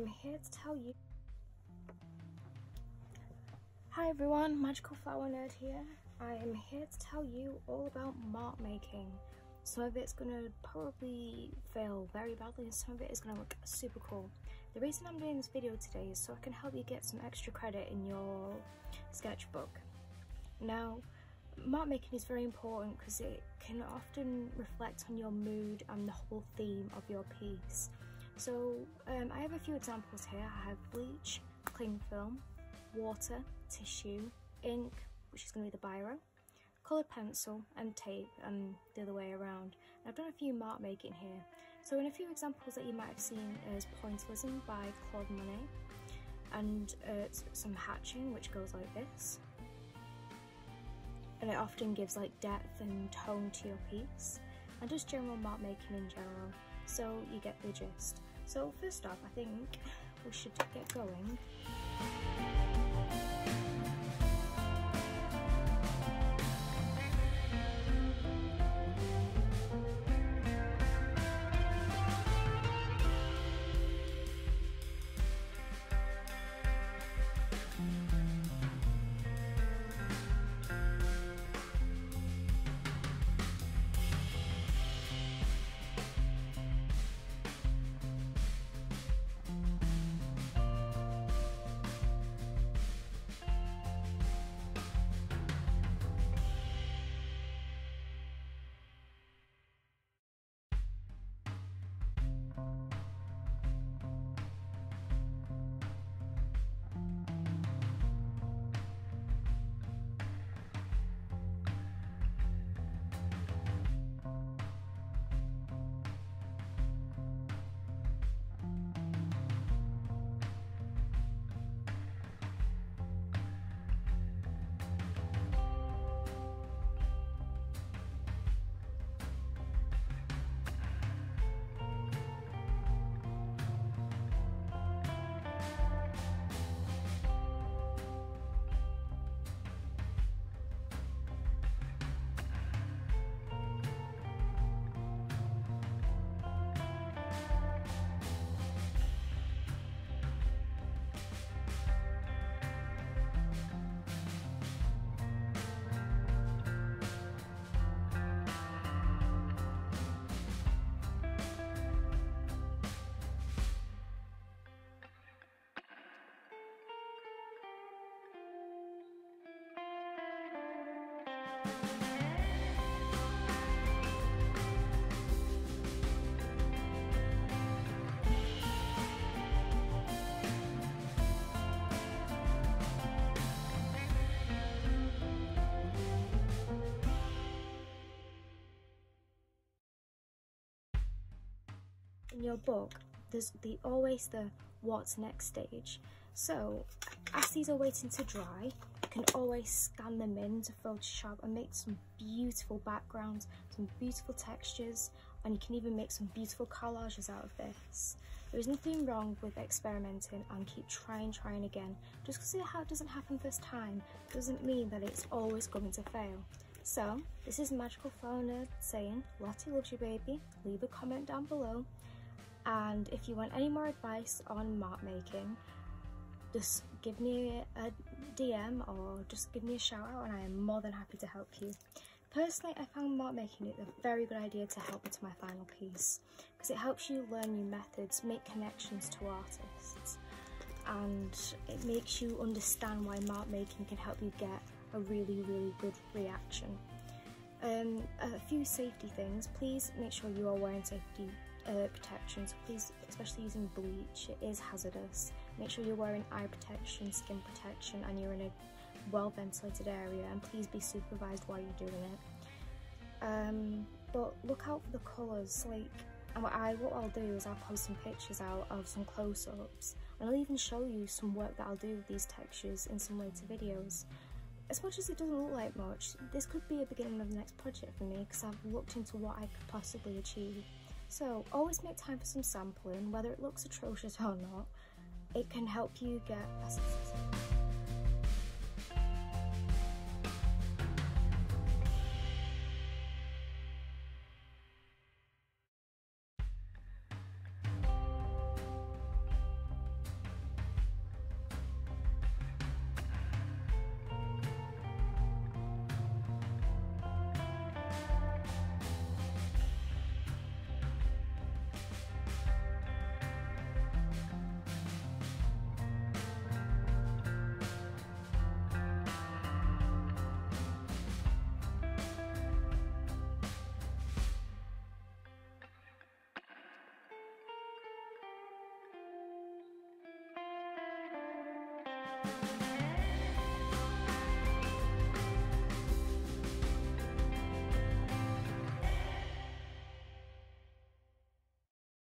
am here to tell you. Hi everyone, Magical Flower Nerd here. I am here to tell you all about mark making. Some of it's going to probably fail very badly and some of it is going to look super cool. The reason I'm doing this video today is so I can help you get some extra credit in your sketchbook. Now, mark making is very important because it can often reflect on your mood and the whole theme of your piece. So um, I have a few examples here. I have bleach, cling film, water, tissue, ink, which is going to be the biro, coloured pencil and tape and the other way around. And I've done a few mark making here. So in a few examples that you might have seen is Pointillism by Claude Monet and uh, some hatching which goes like this. And it often gives like depth and tone to your piece and just general mark making in general. So you get the gist. So first off, I think we should get going. In your book, there's the always the what's next stage. So as these are waiting to dry, you can always scan them into Photoshop and make some beautiful backgrounds, some beautiful textures, and you can even make some beautiful collages out of this. There is nothing wrong with experimenting and keep trying, trying again. Just because how it doesn't happen first time doesn't mean that it's always going to fail. So, this is Magical Flower saying, Lottie loves you baby, leave a comment down below and if you want any more advice on mark making just give me a DM or just give me a shout out and I am more than happy to help you. Personally, I found mark making it a very good idea to help into my final piece because it helps you learn new methods, make connections to artists and it makes you understand why mark making can help you get a really, really good reaction. Um, a few safety things, please make sure you are wearing safety uh, protection, so please, especially using bleach, it is hazardous. Make sure you're wearing eye protection, skin protection, and you're in a well ventilated area, and please be supervised while you're doing it. Um, but look out for the colours, like, and what, I, what I'll do is I'll post some pictures out of some close-ups, and I'll even show you some work that I'll do with these textures in some later videos. As much as it doesn't look like much, this could be a beginning of the next project for me because I've looked into what I could possibly achieve. So always make time for some sampling, whether it looks atrocious or not. It can help you get a.